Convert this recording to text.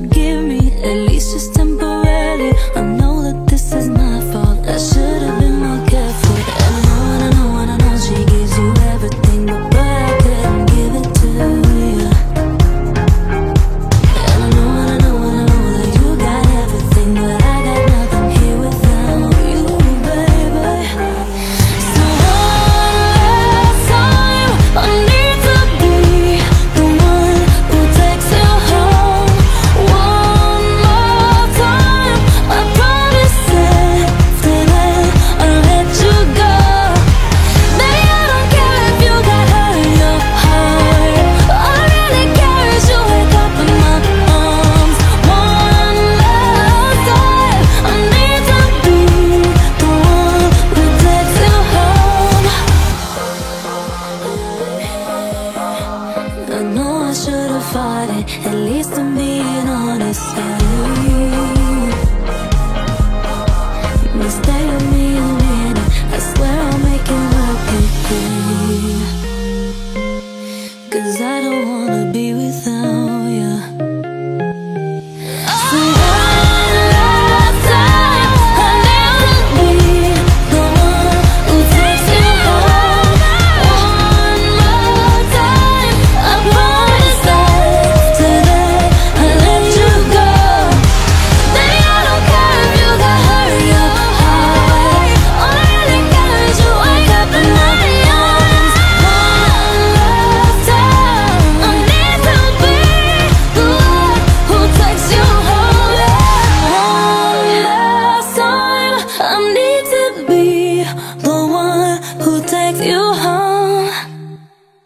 forgive should have fought it. At least I'm being honest. Yeah.